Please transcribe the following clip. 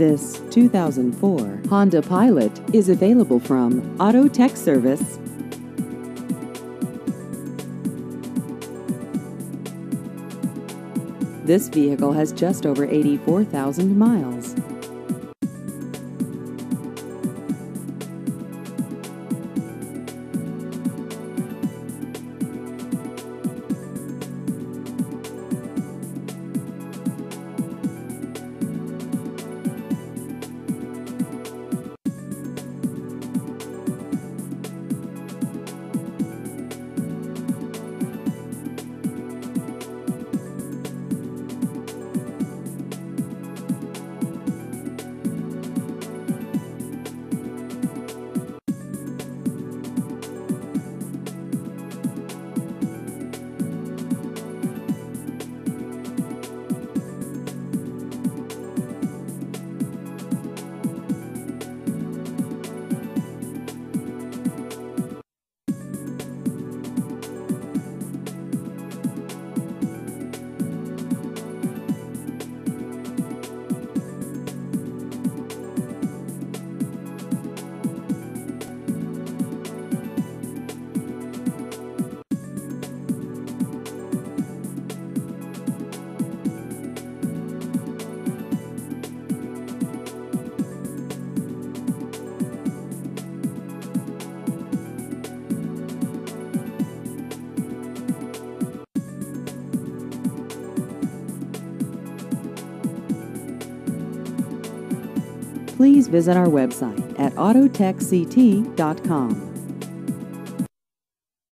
This 2004 Honda Pilot is available from Auto Tech Service. This vehicle has just over 84,000 miles. Please visit our website at autotechct.com.